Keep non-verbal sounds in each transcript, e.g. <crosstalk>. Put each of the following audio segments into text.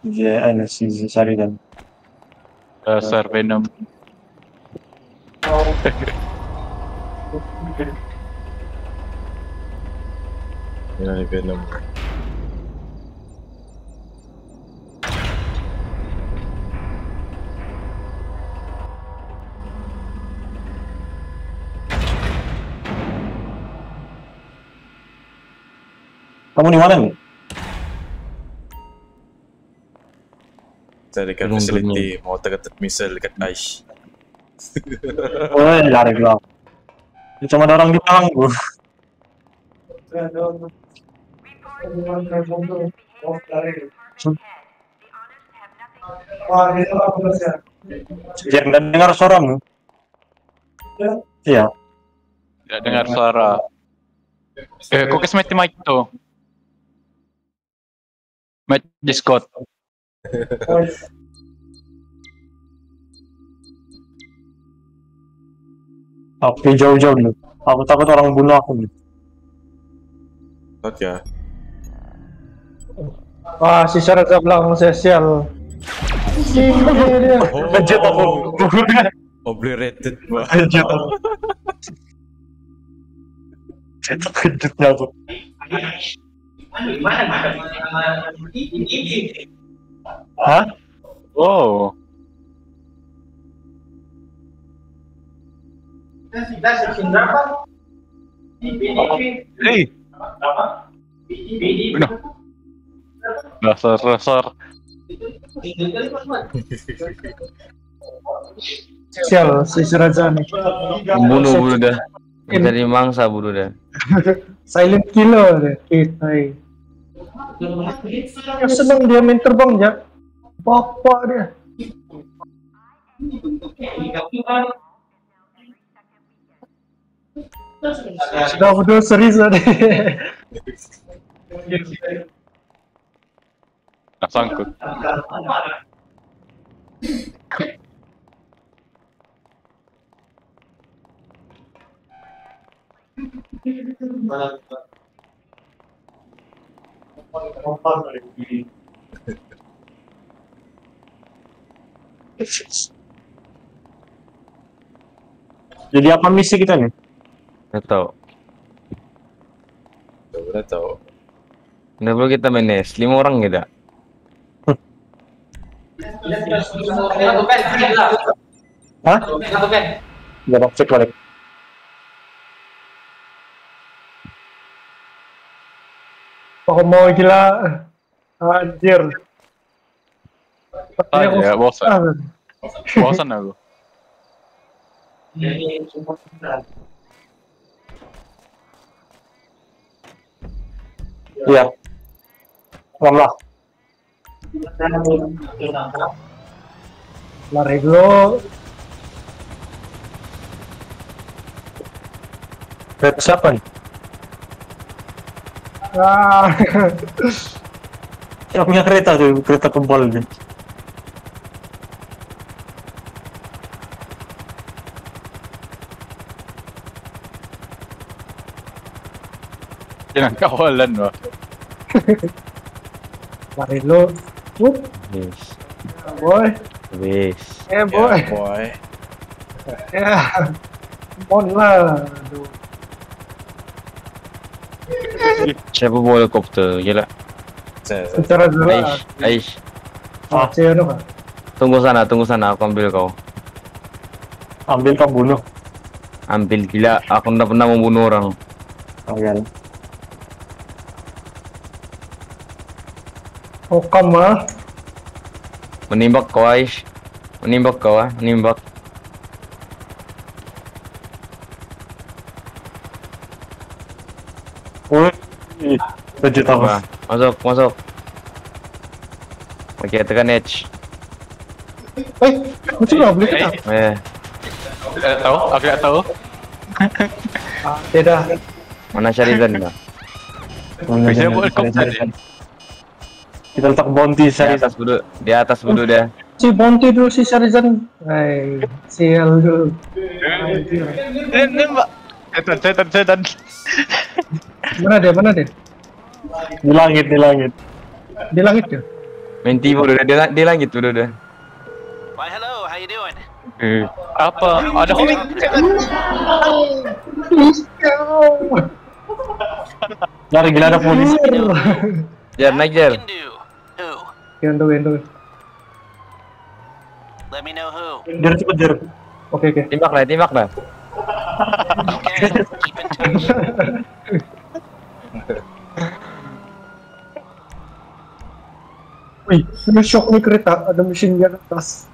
Iya, ano, si Sharidan. Dasar Venom. Yan ang Venom. Kamu di mana nih? Dekat Anong facility, mau dekat missile dekat Aish. <laughs> Oh, lari ke belakang. Cuma ada orang di belakangku. Biar nggak dengar suaramu. Iya. Tidak dengar suara. Eh, kok kasih mic to? Mic Discord. Oke, jauh-jauh nih. Aku takut orang bunuh aku nih. Ya. Wah, si syarat sa belakang saya sial. Iya, Lanjut aku. Obliterated aku. Aku. Hah? Oh, hey. Benar. Dasar dasar. Sial, si sa nih. Bunuh bunuh dah. Mencari mangsa bunuh dah. <laughs> Silent killer deh. Yang seneng dia main terbang ya. Bapak dia. Sudah berdua serius deh. Nak sangkut. Jadi apa misi kita nih? Nggak tahu. Wala tao. Nggak perlu kita main NES. Lima orang kita. Hah? Gak cek balik. Mau gila. Anjir. Ah, ya, bosan. Ah, Bosan <laughs> aku. Iya. Ram lah. lari dulu. Kereta siapa nih? Ah, <laughs> Yang punya kereta tuh, kereta kebal nih. Jangan kawalan wah. lari <laughs> dulu. Wup, Yes. boy. Yes. Eh, boy. Yeah, boy. Ya. <laughs> Mon lah. Aduh. Bawa helikopter? Gila. Secara dulu. Aish. Aish. Si ano ka? Tunggu sana, tunggu sana. Aku ambil kau. Ambil kamu bunuh. Ambil gila. Aku nggak pernah membunuh orang. Oh, yan. Oh, ah. Menimbak kau Aish. Menimbak kau ah. Menimbak. Ih, lanjut aku. Apa? Masuk, masuk. Oke, tekan H. Eh, macam mana boleh kita? Eh, Tidak tahu, aku tidak tahu. <laughs> Ah, tidak. mana Syaridan kah? Bisa buat. Kita letak bounty Di saya. atas duduk. Di atas duduk dia. Si Bonti dulu si Sharizan. Hai, sial dulu. Anjir. Nembak. Setan, setan, setan. Mana dia? Mana dia? Di langit, di langit. Di langit dia. Main timur udah dia, dia langit udah udah. Why, hello, how you doing? Eh, apa? Ada homing. Lari gila ada polisi. Jar naik jar. Gendo, gendo. Let me know who. Jar cepet jar. Oke, oke. Timbak lah, timbak lah. Okay, keep in touch. <laughs> Wih, ini shock nih kereta. Ada mesin gun atas.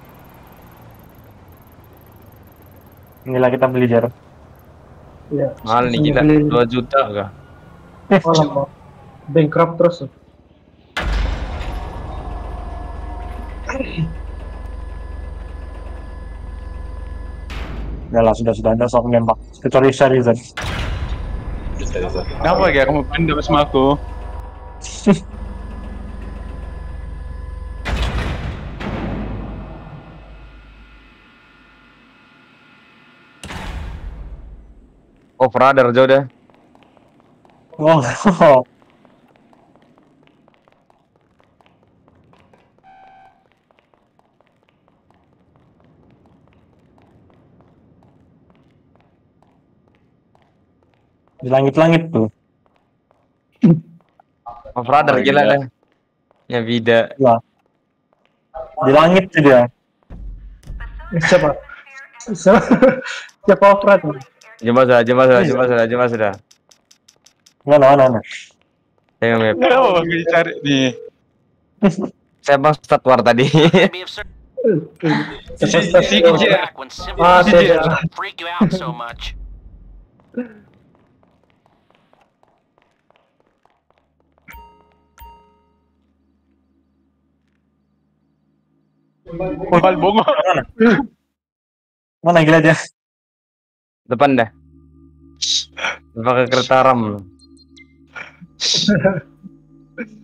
Inilah kita beli jar. Iya. Mahal nih gila, 2 juta kah? Oh. Bankrupt terus. Udah lah sudah sudah anda sok nembak. Kecuali Sharizan. Kenapa ya kamu pindah sama aku? Oh, radar jauh dah. Oh, di langit-langit tuh. Oh, radar Oh, gila dah. Ya bida. Di langit tuh dia. Siapa? Siapa? Siapa Ofrat? Jumpa sudah, jumpa sudah, jumpa sudah, jumpa sudah. Mana mana mana. Tengok map. Kenapa aku dicari nih? Saya bang start war tadi. Si- Ah, saya-. Bal bunga. Mana gila dia? Depan dah. Pakai kereta ram.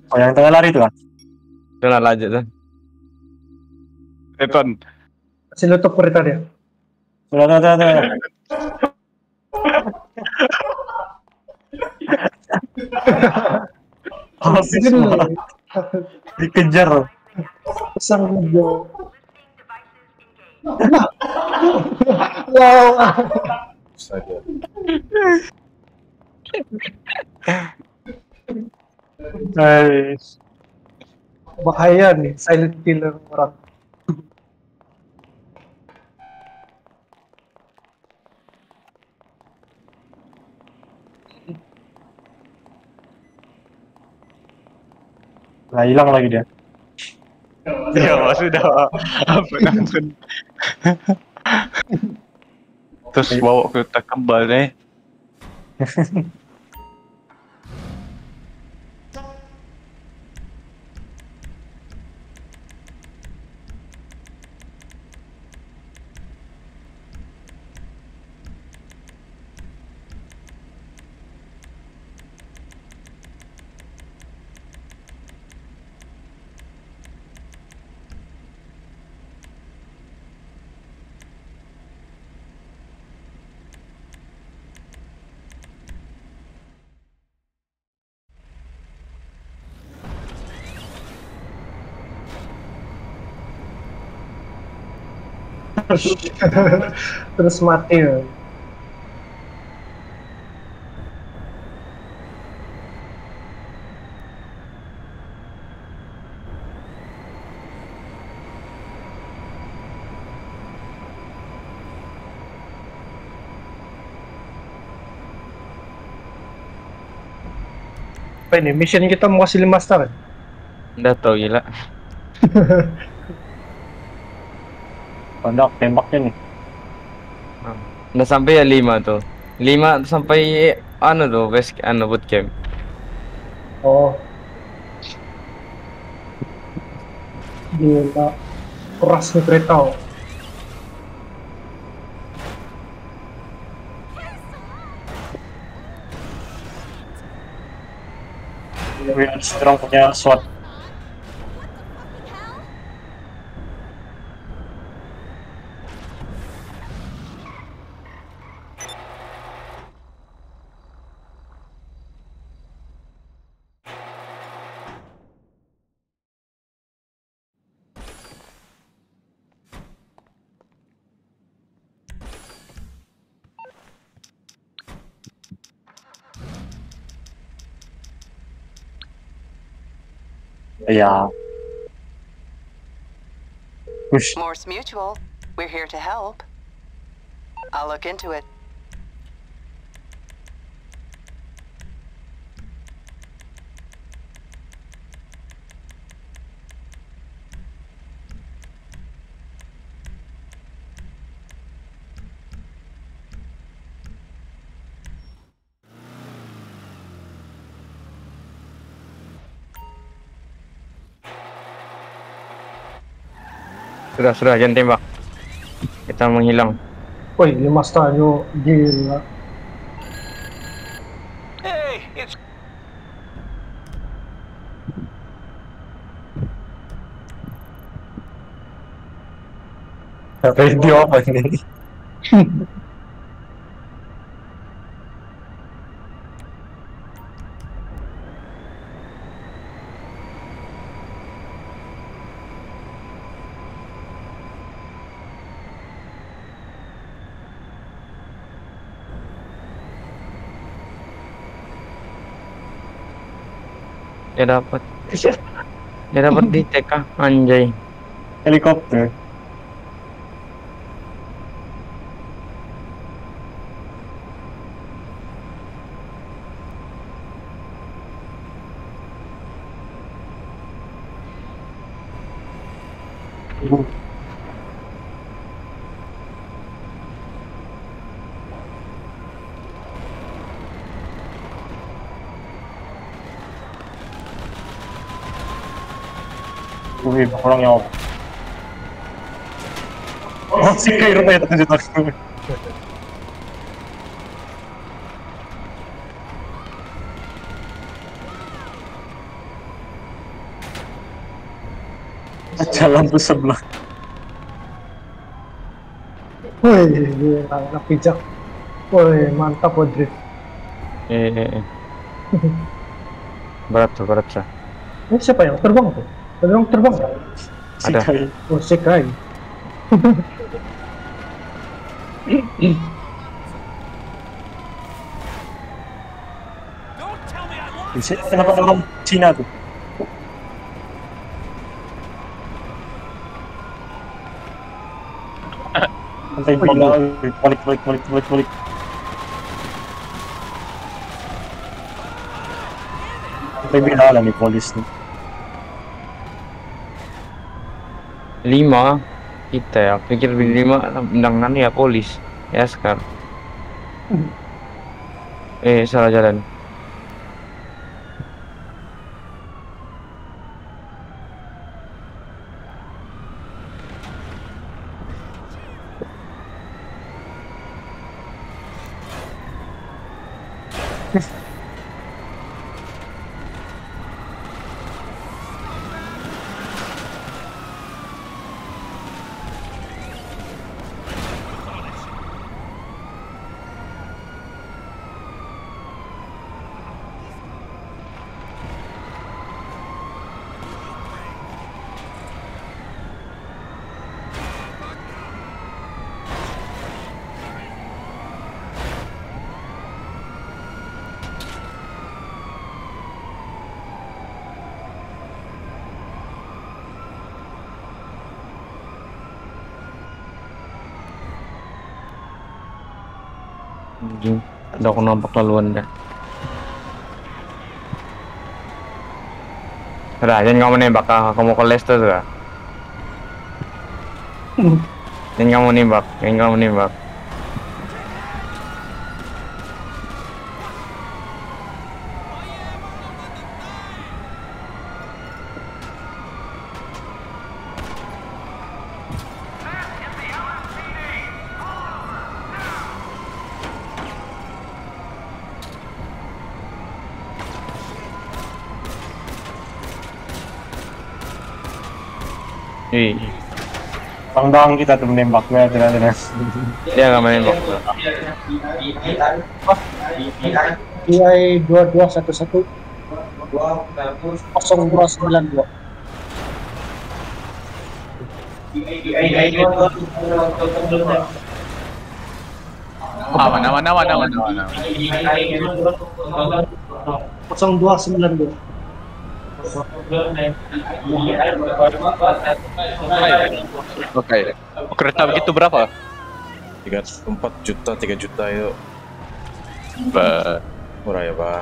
Oh yang tengah lari tuh kan? Itu lah lanjut tuh. Depan. Masih nutup kereta dia. Sudah sudah sudah. sudah. Oh, semua dikejar. Hijau. <laughs> Wow. Dia. Hai. Bahaya nih, silent killer orang. Nah, hilang lagi dia. Ya sudah. Apa nonton? Terus bawa ke tak kembal <laughs> <laughs> Terus mati ya. Apa ini? Mission kita mau kasih 5 star kan? Udah tau gila. <laughs> Kondak tembaknya nih. Udah sampai ya 5 tuh. 5 sampai anu tuh, base anu bootcamp. Oh. Gila. Keras nih kereta. oh. Sekarang punya SWAT. Yeah. Morse Mutual. We're here to help. I'll look into it. Sudah, sudah, jangan tembak. Kita menghilang. Woi, lima star nyo. Gila. Hey, it's Radio apa ini? Dia dapat. Dia dapat di TK anjay. Helikopter. Kurang nyawa. Oh, si Kairo pa yata dito. Jalan sa block. Woi, gila. Napijak. Woi, mantap Audrey. Eh, eh, eh. Berat tuh, berat tuh. Ini siapa yang terbang tuh? Terbang terbang ya? Si Ada. Kai. Oh, si Kai. Si, kenapa orang Cina tuh? Antay bola, balik, balik, balik, balik, balik. Antay binala ni polis nih. Lima kita ya, pikir lima undangan ya polis. Ya sekarang. Eh, salah jalan. Anjing, ada aku nampak laluan dah. Sudah, jangan kamu nembak ah. Kamu ke Leicester sudah. Jangan kamu nembak, jangan kamu nembak. Tangdang kita tuh menembaknya, tidak tidak. dia nggak menembak. DI 2211 0292 Aman, aman, aman, aman, aman. aman. 0292 Oke. Kereta begitu berapa? Tiga, empat juta, tiga juta itu Ba. murah ya pak.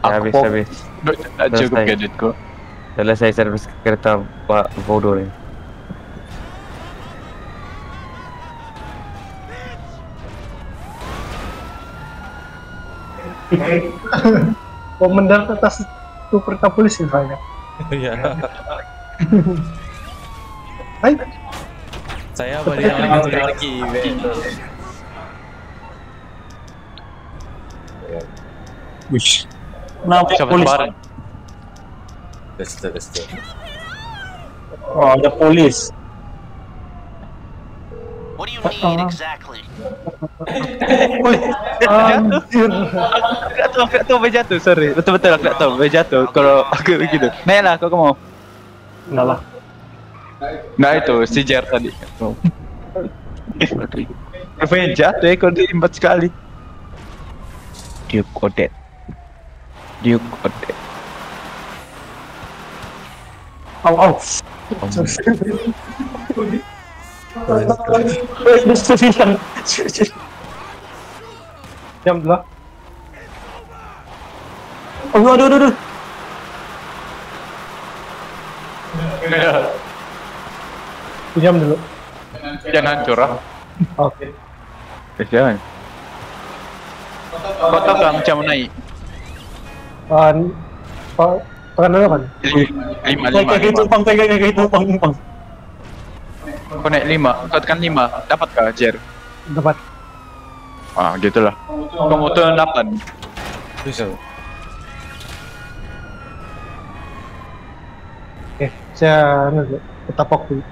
Ya, habis, po- habis. Tak cukup Selesai. gadgetku. Selesai servis kereta Pak Bodoh ni. Komandan atas itu kereta polisi banyak. Iya. Hai, Saya balik lagi. Wish. Kenapa Siapa polis? bareng? Tes tes tes. tes. Oh, ada polis. Need exactly? anjir. Aku tak tahu, aku tahu boleh jatuh, sorry. Betul-betul aku tak tahu boleh jatuh kalau aku begitu. Naiklah, kau kau mau. Enggak lah. Nah itu, si Jer tadi. Rupanya jatuh ya kalau diimbat sekali. Duke Odet. Duke Odet. Au, au. <laughs> Distribution. Jam dua. Aduh, aduh, aduh, aduh. Jam dulu. Jangan hancur ah. Oke. Eh, Jangan. Kau tahu tak macam naik? Ah, Pak, tekan dulu kan? Lima, lima, kayak gitu, pang, kayak gitu, pang, pang. Kau naik lima, kau tekan lima. Dapat kah, Jer? Dapat. Ah, gitulah. Kau turun delapan. Bisa. Oke, saya anu dulu. Ketapok dulu.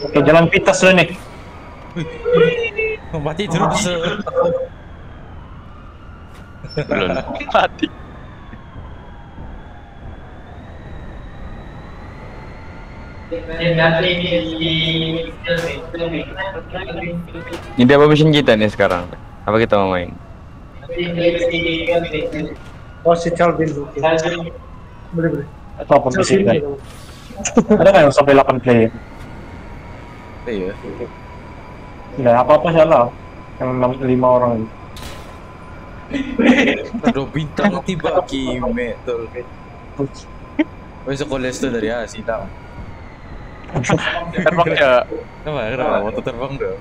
Oke, jalan pitas dulu nih. Mati terus. Belum. <laughs> Mati. Ini apa mission kita nih sekarang? Apa kita mau main? Oh, si Calvin. Boleh, boleh. Itu apa misi kan? Ada nggak yang sampai 8 player? Iya. Enggak, apa-apa salah. Yang 6, 5 orang. Aduh bintang tiba kime tol. Wes sekolah itu dari Asia tau. Terbang ya. Kenapa? Kenapa? Waktu terbang dong.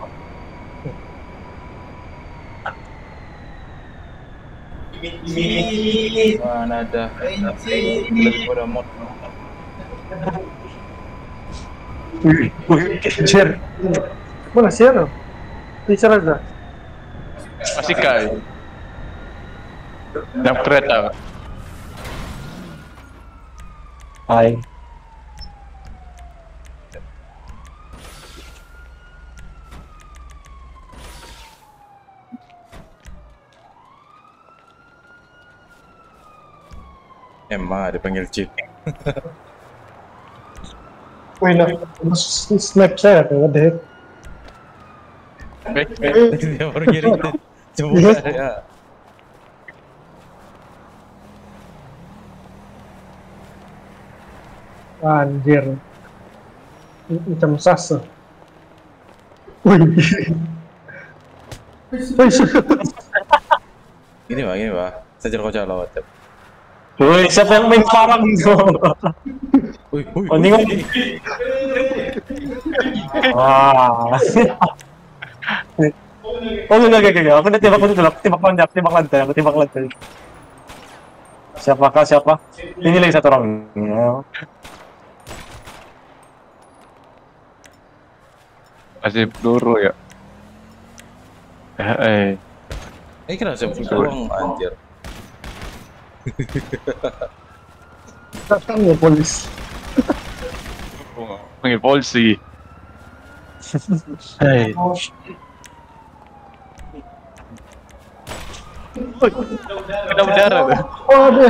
Mana ada? Lebih pada mod. Wih, wih, kejar. Mana sih anu? Teacher aja. Masih kai. Dalam kereta. Hai. Emma dipanggil Chief. Wih, nah, snap saya tuh, what the heck? Baik, baik. <laughs> Dia baru kirim tuh. Coba ya. Anjir. Macam sasa. Wih. Wih, Ini pak, ini pak. Saya jadi kocak lawat. Woi, siapa yang main parang tuh? Wih, wih. Oh, ini. Wah. Oh, enggak, enggak, enggak. Aku udah tembak aku tembak lantai, aku tembak lantai, aku tembak lantai. Siapakah siapa? Ini lagi satu orang. Masih peluru ya. Eh, eh. Ini kenapa saya pulang anjir? Datang ya polis. Panggil polisi. <laughs> Hei. Kena udara tuh. Oh, ada.